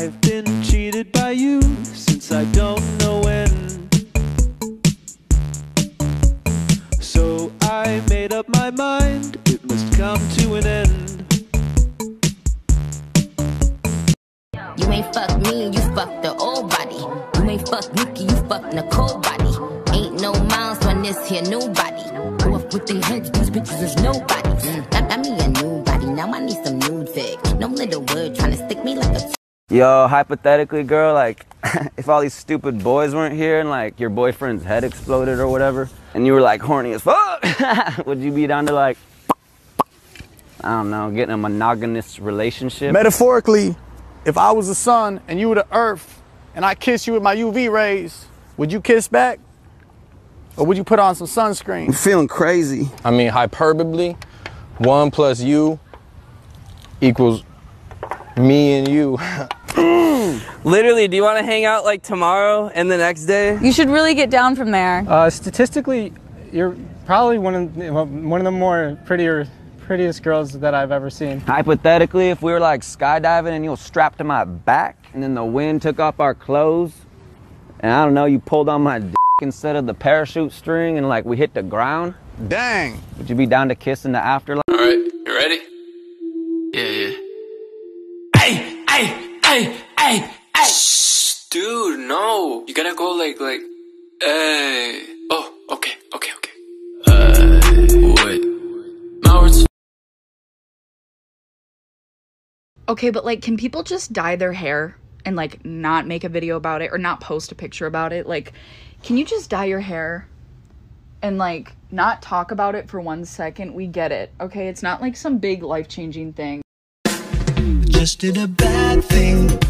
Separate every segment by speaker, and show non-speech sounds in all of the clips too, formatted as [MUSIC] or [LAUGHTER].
Speaker 1: I've been cheated by you since I don't know when. So I made up my mind, it must come to an end.
Speaker 2: You ain't fuck me, you fuck the old body. You ain't fuck Nikki, you fuck Nicole body. Ain't no miles on this here nobody. body. Go up with their heads, these bitches is nobody. Got, got me a new body, now I need some nude fic. No little word trying to stick me like a
Speaker 3: Yo, hypothetically, girl, like, [LAUGHS] if all these stupid boys weren't here and like your boyfriend's head exploded or whatever, and you were like horny as fuck, [LAUGHS] would you be down to like, I don't know, getting a monogamous relationship?
Speaker 4: Metaphorically, if I was the sun and you were the earth and I kissed you with my UV rays, would you kiss back? Or would you put on some sunscreen?
Speaker 3: I'm feeling crazy.
Speaker 5: I mean, hyperbole, one plus you equals me and you. [LAUGHS]
Speaker 6: Literally, do you want to hang out like tomorrow and the next day?
Speaker 7: You should really get down from there.
Speaker 8: Uh, statistically, you're probably one of well, one of the more prettier, prettiest girls that I've ever seen.
Speaker 3: Hypothetically, if we were like skydiving and you were strapped to my back and then the wind took off our clothes and I don't know, you pulled on my dick instead of the parachute string and like we hit the ground,
Speaker 4: Dang.
Speaker 3: would you be down to kiss in the afterlife?
Speaker 9: All right, you ready? Yeah, yeah. Hey, hey, hey, hey, hey. Shh, dude, no. You gotta go like, like, hey. Oh, okay, okay, okay. Uh, wait. Now it's
Speaker 7: Okay, but like, can people just dye their hair and like not make a video about it or not post a picture about it? Like, can you just dye your hair and like not talk about it for one second? We get it, okay? It's not like some big life changing thing.
Speaker 1: Just did a bad thing.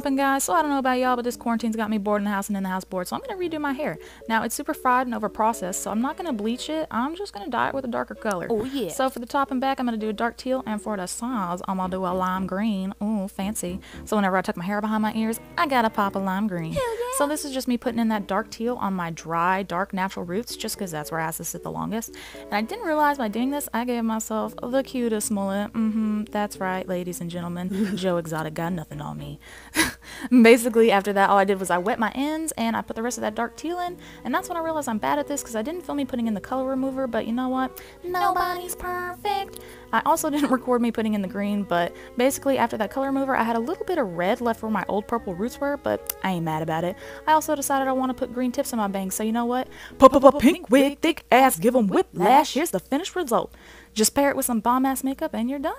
Speaker 10: What's poppin', guys? So I don't know about y'all, but this quarantine's got me bored in the house and in the house bored, so I'm gonna redo my hair. Now it's super fried and over processed, so I'm not gonna bleach it. I'm just gonna dye it with a darker color.
Speaker 2: Oh, yeah.
Speaker 10: So for the top and back, I'm gonna do a dark teal, and for the sides, I'm gonna do a lime green. Ooh, fancy. So whenever I tuck my hair behind my ears, I gotta pop a lime green. So this is just me putting in that dark teal on my dry, dark natural roots, just because that's where to sit the longest. And I didn't realize by doing this, I gave myself the cutest mullet. Mm-hmm, that's right, ladies and gentlemen. [LAUGHS] Joe Exotic got nothing on me. [LAUGHS] [LAUGHS] Basically, after that, all I did was I wet my ends and I put the rest of that dark teal in, and that's when I realized I'm bad at this because I didn't film me putting in the color remover, but you know what? Nobody's perfect. I also [LAUGHS] didn't record me putting in the green, but basically after that color remover, I had a little bit of red left where my old purple roots were, but I ain't mad about it. I also decided I want to put green tips in my bangs, so you know what? Pop up a pink wig, thick ass, give 'em whiplash. Here's the finished result. Just pair it with some bomb ass makeup and you're done.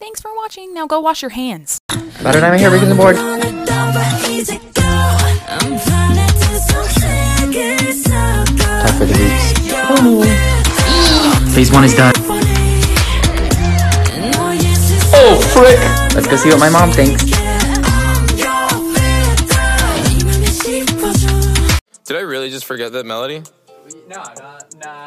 Speaker 10: Thanks for watching. Now go wash your hands.
Speaker 8: Better time here, Regan the board. Time for the roots. Phase one is done. Oh, frick! Let's go see what my mom thinks.
Speaker 9: Did I really just forget that melody?
Speaker 6: No, no, no,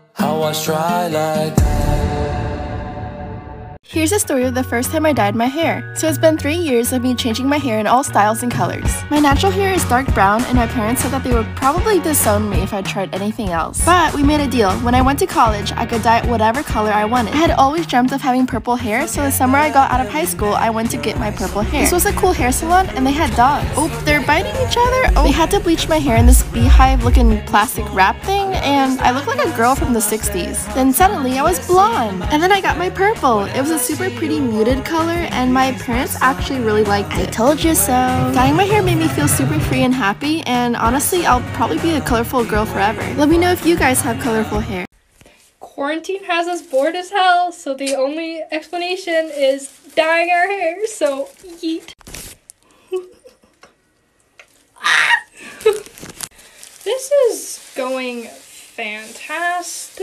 Speaker 9: I try like that.
Speaker 11: Here's a story of the first time I dyed my hair. So it's been three years of me changing my hair in all styles and colors. My natural hair is dark brown, and my parents said that they would probably disown me if I tried anything else. But we made a deal. When I went to college, I could dye it whatever color I wanted. I had always dreamt of having purple hair, so the summer I got out of high school, I went to get my purple hair. This was a cool hair salon, and they had dogs. Oh, they're biting each other. Oh, they had to bleach my hair in this beehive-looking plastic wrap thing, and I looked like a girl from the 60s. Then suddenly, I was blonde, and then I got my purple. It was a super pretty muted color and my parents actually really liked it. I told you so. Dyeing my hair made me feel super free and happy and honestly I'll probably be a colorful girl forever. Let me know if you guys have colorful hair.
Speaker 12: Quarantine has us bored as hell, so the only explanation is dyeing our hair, so yeet. [LAUGHS] this is going fantastic.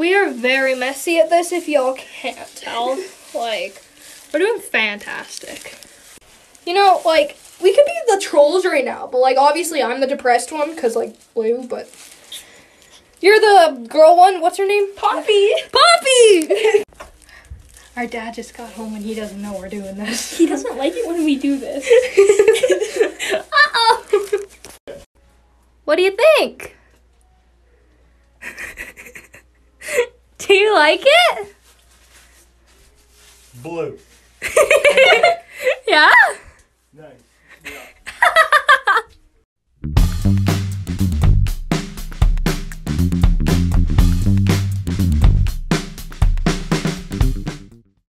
Speaker 12: We are very messy at this if y'all can't tell. [LAUGHS] Like, we're doing fantastic. You know, like, we could be the trolls right now, but like, obviously I'm the depressed one, because, like, blue, but. You're the girl one, what's her name? Poppy! [LAUGHS] Poppy! [LAUGHS] Our dad just got home and he doesn't know we're doing this. He doesn't like it when we do this. Uh-oh! What do you think? you like it?
Speaker 13: Blue. [LAUGHS] yeah?